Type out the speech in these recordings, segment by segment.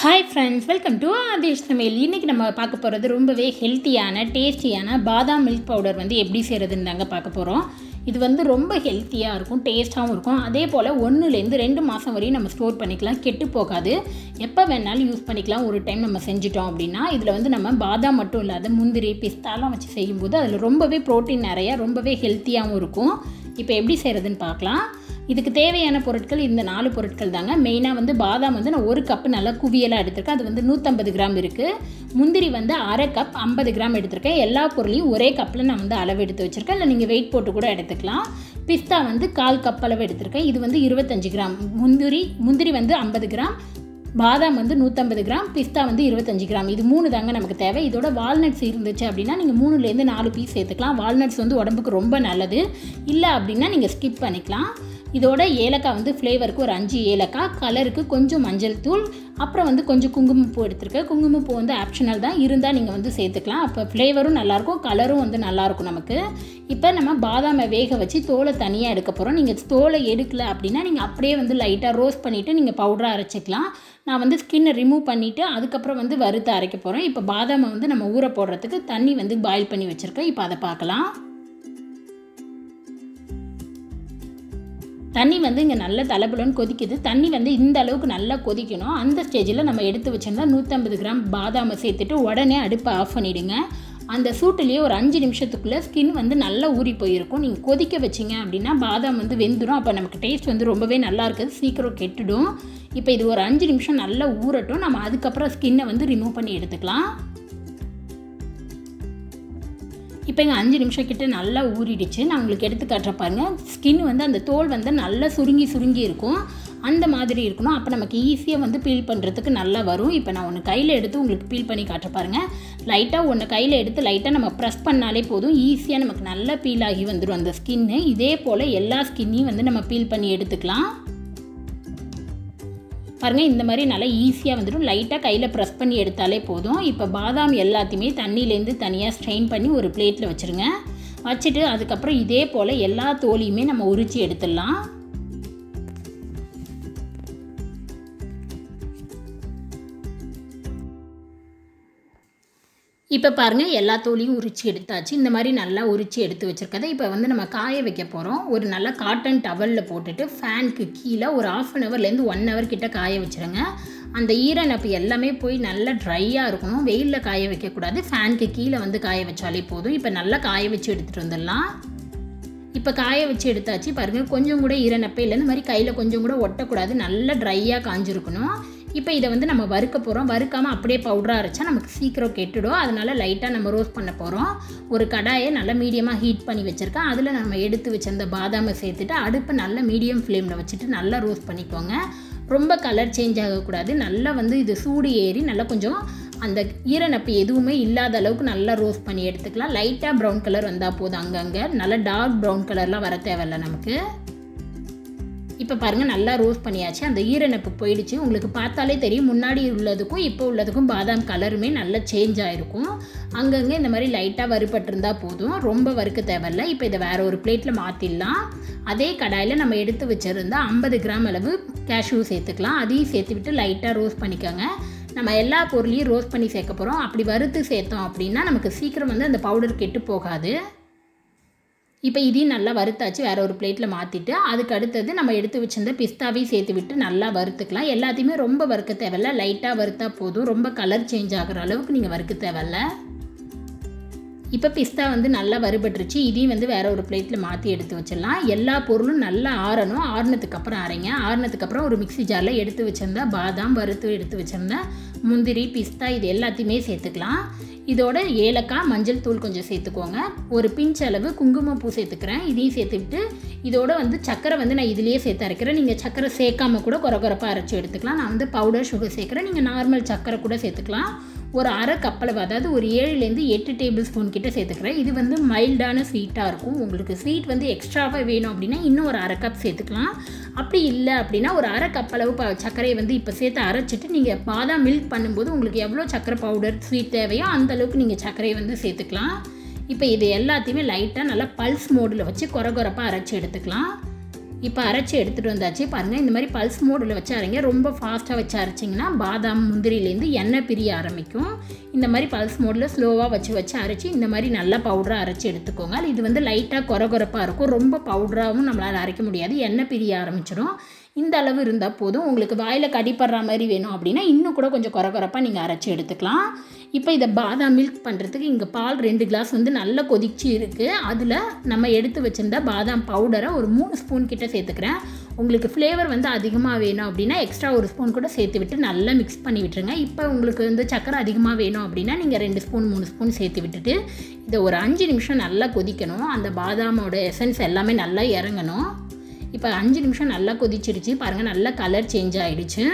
Hi friends welcome to Aadesh சமையல் இன்றைக்கி நம்ம பார்க்க போகிறது ரொம்பவே ஹெல்த்தியான டேஸ்டியான பாதாம் மில்க் பவுடர் வந்து எப்படி செய்கிறதுன்னு தாங்க பார்க்க போகிறோம் இது வந்து ரொம்ப ஹெல்த்தியாக இருக்கும் டேஸ்ட்டாகவும் இருக்கும். அதே போல் ஒன்றுலேருந்து ரெண்டு மாதம் வரையும் நம்ம ஸ்டோர் பண்ணிக்கலாம் கெட்டு போகாது. எப்போ வேணாலும் யூஸ் பண்ணிக்கலாம். ஒரு டைம் நம்ம செஞ்சிட்டோம் அப்படின்னா இதில் வந்து நம்ம பாதாம் மட்டும் இல்லாத முந்திரி பிஸ்தாலாம் வச்சு செய்யும்போது அதில் ரொம்பவே ப்ரோட்டீன் நிறையா ரொம்பவே ஹெல்த்தியாகவும் இருக்கும். இப்போ எப்படி செய்கிறதுன்னு பார்க்கலாம். இதுக்கு தேவையான பொருட்கள் இந்த நாலு பொருட்கள் தாங்க. மெயினாக வந்து பாதாம் வந்து நான் ஒரு கப்பு நல்லா குவியலாக எடுத்திருக்கேன். அது வந்து நூற்றம்பது கிராம் இருக்குது முந்திரி வந்து அரை கப் ஐம்பது கிராம் எடுத்திருக்கேன். எல்லா பொருளையும் ஒரே கப்பில் நான் வந்து அளவு எடுத்து வச்சுருக்கேன். இல்லை நீங்கள் வெயிட் போட்டு கூட எடுத்துக்கலாம். பிஸ்தா வந்து கால் கப் அளவு எடுத்திருக்கேன். இது வந்து இருபத்தஞ்சு கிராம். முந்திரி முந்திரி வந்து ஐம்பது கிராம். பாதாம் வந்து நூற்றம்பது கிராம் பிஸ்தா வந்து இருபத்தஞ்சு கிராம். இது மூணு தாங்க நமக்கு தேவை. இதோட வால்நட்ஸ் இருந்துச்சு அப்படின்னா நீங்கள் மூணுலேருந்து நாலு பீஸ் சேர்த்துக்கலாம். வால்நட்ஸ் வந்து உடம்புக்கு ரொம்ப நல்லது. இல்லை அப்படின்னா நீங்கள் ஸ்கிப் பண்ணிக்கலாம். இதோட ஏலக்காய் வந்து ஃப்ளேவருக்கு ஒரு அஞ்சு ஏலக்காய் கலருக்கு கொஞ்சம் மஞ்சள் தூள் அப்புறம் வந்து கொஞ்சம் குங்குமப்பூ எடுத்துருக்கேன். குங்குமப்பூ வந்து ஆப்ஷனல் தான். இருந்தால் நீங்கள் வந்து சேர்த்துக்கலாம். அப்போ ஃப்ளேவரும் நல்லாயிருக்கும் கலரும் வந்து நல்லாயிருக்கும் நமக்கு. இப்போ நம்ம பாதாமை வேக வச்சு தோலை தனியாக எடுக்க போகிறோம் நீங்கள் தோலை எடுக்கல அப்படின்னா நீங்கள் அப்படியே வந்து லைட்டாக ரோஸ்ட் பண்ணிவிட்டு நீங்கள் பவுடராக அரைச்சிக்கலாம். நான் வந்து ஸ்கின்னை ரிமூவ் பண்ணிவிட்டு அதுக்கப்புறம் வந்து வறுத்து அரைக்க போகிறேன் இப்போ பாதாமை வந்து நம்ம ஊற போடுறதுக்கு தண்ணி வந்து பாயில் பண்ணி வச்சுருக்கேன். இப்போ அதை பார்க்கலாம். தண்ணி வந்து இங்கே நல்ல தலைப்புலன்னு கொதிக்குது. தண்ணி வந்து இந்த அளவுக்கு நல்லா கொதிக்கணும். அந்த ஸ்டேஜில் நம்ம எடுத்து வச்சிருந்தா நூற்றம்பது கிராம் பாதாமை சேர்த்துட்டு உடனே அடுப்பை ஆஃப் பண்ணிவிடுங்க அந்த சூட்டுலேயே ஒரு அஞ்சு நிமிஷத்துக்குள்ளே ஸ்கின் வந்து நல்லா ஊறி போயிருக்கும். நீங்கள் கொதிக்க வச்சிங்க அப்படின்னா பாதாம் வந்து வெந்துடும் அப்போ நமக்கு டேஸ்ட் வந்து ரொம்பவே நல்லா இருக்குது. சீக்கிரம் கெட்டுடும். இப்போ இது ஒரு அஞ்சு நிமிஷம் நல்லா ஊறட்டும். நம்ம அதுக்கப்புறம் ஸ்கின்னை வந்து ரிமூவ் பண்ணி எடுத்துக்கலாம். இப்போ எங்கள் அஞ்சு நிமிஷம் கிட்ட நல்லா ஊறிடுச்சு. நான் உங்களுக்கு எடுத்து காட்டுற பாருங்கள் ஸ்கின் வந்து அந்த தோல் வந்து நல்லா சுருங்கி சுருங்கி இருக்கும். அந்த மாதிரி இருக்கணும். அப்போ நமக்கு ஈஸியாக வந்து பீல் பண்ணுறதுக்கு நல்லா வரும். இப்போ நான் ஒன்று கையில் எடுத்து உங்களுக்கு பீல் பண்ணி காட்டுற பாருங்கள் லைட்டாக ஒன்று கையில் எடுத்து லைட்டாக நம்ம ப்ரெஸ் பண்ணாலே போதும். ஈஸியாக நமக்கு நல்லா பீல் ஆகி வந்துடும் அந்த ஸ்கின்னு இதே போல் எல்லா ஸ்கின்னையும் வந்து நம்ம பீல் பண்ணி எடுத்துக்கலாம். பாருங்கள் இந்த மாதிரி நல்லா ஈஸியாக வந்துடும். லைட்டாக கையில் ப்ரெஸ் பண்ணி எடுத்தாலே போதும். இப்போ பாதாம் எல்லாத்தையுமே தண்ணியிலேருந்து தனியாக ஸ்ட்ரெயின் பண்ணி ஒரு பிளேட்டில் வச்சுருங்க. வச்சுட்டு அதுக்கப்புறம் இதே போல் எல்லா தோலையுமே நம்ம உரித்து எடுத்துடலாம். இப்போ பாருங்கள் எல்லா தோலையும் உரித்து எடுத்தாச்சு. இந்த மாதிரி நல்லா உரித்து எடுத்து வச்சுருக்கதை இப்போ வந்து நம்ம காய வைக்க போகிறோம் ஒரு நல்ல காட்டன் டவலில் போட்டுட்டு ஃபேனுக்கு கீழே ஒரு ஆஃப் அன் ஹவர்லேருந்து ஒன் ஹவர் கிட்ட காய வச்சுருங்க. அந்த ஈரநப்பு எல்லாமே போய் நல்லா ட்ரையாக இருக்கணும். வெயிலில் காய வைக்கக்கூடாது ஃபேனுக்கு கீழே வந்து காய வச்சாலே போதும். இப்போ நல்லா காய வச்சு எடுத்துகிட்டு வந்துடலாம். இப்போ காய வச்சு எடுத்தாச்சு பாருங்கள் கொஞ்சம் கூட ஈரநப்பே இல்லை. இந்த மாதிரி கையில் கொஞ்சம் கூட ஒட்டக்கூடாது. நல்லா ட்ரையாக காஞ்சிருக்கணும். இப்போ இதை வந்து நம்ம வறுக்க போகிறோம் வறுக்காமல் அப்படியே பவுடராக அரைச்சா நமக்கு சீக்கிரம் கெட்டுடும். அதனால் லைட்டாக நம்ம ரோஸ்ட் பண்ண போகிறோம் ஒரு கடாயை நல்லா மீடியமாக ஹீட் பண்ணி வச்சுருக்கேன். அதில் நம்ம எடுத்து வச்சிருந்த பாதாமை சேர்த்துட்டு அடுப்பை நல்ல மீடியம் ஃப்ளேமில் வச்சுட்டு நல்லா ரோஸ்ட் பண்ணிக்கோங்க. ரொம்ப கலர் சேஞ்ச் ஆகக்கூடாது. நல்லா வந்து இது சூடு ஏறி நல்லா கொஞ்சம் அந்த ஈரநப்பு எதுவுமே இல்லாத அளவுக்கு நல்லா ரோஸ்ட் பண்ணி எடுத்துக்கலாம். லைட்டாக ப்ரௌன் கலர் வந்தால் போதும் அங்கங்கே. நல்லா டார்க் ப்ரௌன் கலர்லாம் வர தேவையில்ல நமக்கு. இப்போ பாருங்கள் நல்லா ரோஸ்ட் பண்ணியாச்சு. அந்த ஈரநப்பு போயிடுச்சு. உங்களுக்கு பார்த்தாலே தெரியும் முன்னாடி உள்ளதுக்கும் இப்போ உள்ளதுக்கும் பாதாம் கலருமே நல்லா சேஞ்ச் ஆகிருக்கும் அங்கங்கே இந்த மாதிரி லைட்டாக வறுபட்டிருந்தா போதும். ரொம்ப வறுக்க தேவையில்ல. இப்போ இதை வேறு ஒரு பிளேட்டில் மாற்றிடலாம் அதே கடாயில் நம்ம எடுத்து வச்சுருந்தா ஐம்பது கிராம் அளவு கேஷ்யூ சேர்த்துக்கலாம். அதையும் சேர்த்துவிட்டு லைட்டாக ரோஸ்ட் பண்ணிக்கோங்க. நம்ம எல்லா பொருளையும் ரோஸ்ட் பண்ணி சேர்க்க போகிறோம் அப்படி வறுத்து சேர்த்தோம் அப்படின்னா நமக்கு சீக்கிரம் வந்து அந்த பவுடர் கெட்டு போகாது. இப்போ இதையும் நல்லா வறுத்தாச்சு வேறு ஒரு பிளேட்டில் மாற்றிட்டு அதுக்கு அடுத்தது நம்ம எடுத்து வச்சிருந்த பிஸ்தாவையும் சேர்த்து விட்டு நல்லா வறுத்துக்கலாம். எல்லாத்தையுமே ரொம்ப வறுக்க தேவையில்ல. லைட்டாக வறுத்தா போதும். ரொம்ப கலர் சேஞ்ச் ஆகிற அளவுக்கு நீங்கள் வறுக்க தேவையில்ல. இப்போ பிஸ்தா வந்து நல்லா வறுபட்டுருச்சு. இதையும் வந்து வேறு ஒரு பிளேட்டில் மாற்றி எடுத்து வச்சிடலாம். எல்லா பொருளும் நல்லா ஆறணும். ஆறுனதுக்கப்புறம் அரைங்க. ஆறுனதுக்கப்புறம் ஒரு மிக்சி ஜாரில் எடுத்து வச்சுருந்தா பாதாம் வறுத்து எடுத்து வச்சுருந்தா முந்திரி பிஸ்தா இது எல்லாத்தையுமே சேர்த்துக்கலாம். இதோட ஏலக்காய் மஞ்சள் தூள் கொஞ்சம் சேர்த்துக்கோங்க. ஒரு பிஞ்ச் அளவு குங்குமப்பூ சேர்த்துக்கிறேன். இதையும் சேர்த்துக்கிட்டு இதோட வந்து சக்கரை வந்து நான் இதுலேயே சேர்த்து அரைக்கிறேன். நீங்கள் சக்கரை சேர்க்காம கூட குறகுறப்பாக அரைச்சி எடுத்துக்கலாம். நான் வந்து பவுடர் சுகர் சேர்க்குறேன். நீங்கள் நார்மல் சக்கரை கூட சேர்த்துக்கலாம். ஒரு அரை கப்பளவு அதாவது ஒரு ஏழுலேருந்து எட்டு டேபிள் ஸ்பூன் கிட்ட சேர்த்துக்கிறேன். இது வந்து மைல்டான ஸ்வீட்டாக இருக்கும். உங்களுக்கு ஸ்வீட் வந்து எக்ஸ்ட்ராவாக வேணும் அப்படின்னா இன்னும் ஒரு அரை கப் சேர்த்துக்கலாம். அப்படி இல்லை அப்படின்னா ஒரு அரை கப் அளவு ப சர்க்கரையை வந்து இப்போ சேர்த்து அரைச்சிட்டு நீங்கள் பாதாம் மில்க் பண்ணும்போது உங்களுக்கு எவ்வளோ சர்க்கரை பவுடர் ஸ்வீட் தேவையோ அந்த அளவுக்கு நீங்கள் சர்க்கரையை வந்து சேர்த்துக்கலாம். இப்போ இது எல்லாத்தையுமே லைட்டாக நல்லா பல்ஸ் மோடில் வச்சு குறை குறைப்பாக அரைச்சி எடுத்துக்கலாம். இப்போ அரைச்சி எடுத்துகிட்டு வந்தாச்சு. பாருங்கள் இந்த மாதிரி பல்ஸ் மோடில் வச்சு அரைங்க. ரொம்ப ஃபாஸ்ட்டாக வச்சு அரைச்சிங்கன்னா பாதாம் முந்திரிலேருந்து எண்ணெய் பிரிய ஆரம்பிக்கும். இந்த மாதிரி பல்ஸ் மோடில் ஸ்லோவாக வச்சு வச்சு அரைச்சி இந்த மாதிரி நல்லா பவுடராக அரைச்சி எடுத்துக்கோங்க. இது வந்து லைட்டாக குறகுறப்பாக இருக்கும். ரொம்ப பவுடராகவும் நம்மளால் அரைக்க முடியாது. எண்ணெய் பிரிய ஆரம்பிச்சிடும் இந்த அளவு இருந்தால் போதும். உங்களுக்கு வாயில் கடிப்படுற மாதிரி வேணும் அப்படின்னா இன்னும் கூட கொஞ்சம் குறை குறைப்பாக நீங்கள் அரைச்சி எடுத்துக்கலாம். இப்போ இதை பாதாம் மில்க் பண்ணுறதுக்கு இங்கே பால் ரெண்டு கிளாஸ் வந்து நல்லா கொதிச்சு இருக்குது அதில் நம்ம எடுத்து வச்சுருந்த பாதாம் பவுடரை ஒரு மூணு ஸ்பூன் கிட்ட சேர்த்துக்கிறேன். உங்களுக்கு ஃப்ளேவர் வந்து அதிகமாக வேணும் அப்படின்னா எக்ஸ்ட்ரா ஒரு ஸ்பூன் கூட சேர்த்து விட்டு நல்லா மிக்ஸ் பண்ணி விட்டுருங்க. இப்போ உங்களுக்கு வந்து சக்கரை அதிகமாக வேணும் அப்படின்னா நீங்கள் ரெண்டு ஸ்பூன் மூணு ஸ்பூன் சேர்த்து விட்டுட்டு இதை ஒரு அஞ்சு நிமிஷம் நல்லா கொதிக்கணும். அந்த பாதாமோட எசன்ஸ் எல்லாமே நல்லா இறங்கணும். இப்போ அஞ்சு நிமிஷம் நல்லா கொதிச்சிருச்சு. பாருங்கள் நல்லா கலர் சேஞ்ச் ஆகிடுச்சு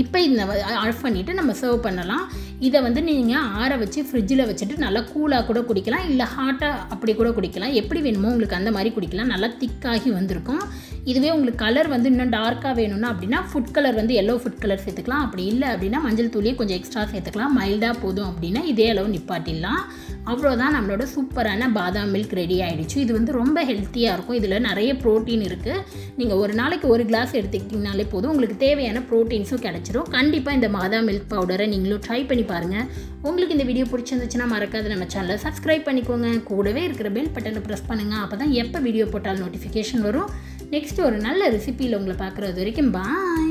இப்போ இந்த ஆஃப் பண்ணிவிட்டு நம்ம சர்வ் பண்ணலாம். இதை வந்து நீங்கள் ஆற வச்சு ஃப்ரிட்ஜில் வச்சுட்டு நல்லா கூலாக கூட குடிக்கலாம். இல்லை ஹாட்டாக அப்படி கூட குடிக்கலாம். எப்படி வேணுமோ உங்களுக்கு அந்த மாதிரி குடிக்கலாம். நல்லா திக்காகி வந்திருக்கும். இதுவே உங்களுக்கு கலர் வந்து இன்னும் டார்க்காக வேணும்னா அப்படின்னா ஃபுட் கலர் வந்து எல்லோ ஃபுட் கலர் சேர்த்துக்கலாம். அப்படி இல்லை அப்படின்னா மஞ்சள் தூளியை கொஞ்சம் எக்ஸ்ட்ரா சேர்த்துக்கலாம். மைல்டாக போதும் அப்படின்னா இதே அளவு நிப்பாட்டிடலாம். அவ்வளோதான் நம்மளோட சூப்பரான பாதாம் மில்க் ரெடி ஆகிடுச்சு இது வந்து ரொம்ப ஹெல்த்தியாக இருக்கும். இதில் நிறைய ப்ரோட்டீன் இருக்குது நீங்கள் ஒரு நாளைக்கு ஒரு கிளாஸ் எடுத்துக்கிட்டிங்கனாலே போதும். உங்களுக்கு தேவையான ப்ரோட்டீன்ஸும் கிடச்சிரும். கண்டிப்பாக இந்த பாதாம் மில்க் பவுடரை நீங்களும் ட்ரை பண்ணி பாருங்கள் உங்களுக்கு இந்த வீடியோ பிடிச்சிருந்துச்சுன்னா மறக்காத நம்ம சேனலை சப்ஸ்கிரைப் பண்ணிக்கோங்க. கூடவே இருக்கிற பெல் பட்டனை ப்ரெஸ் பண்ணுங்கள் அப்போ தான் எப்போ வீடியோ போட்டாலும் நோட்டிஃபிகேஷன் வரும். நெக்ஸ்ட் ஒரு நல்ல ரெசிபியில் உங்களை பார்க்குறது வரைக்கும் பாய்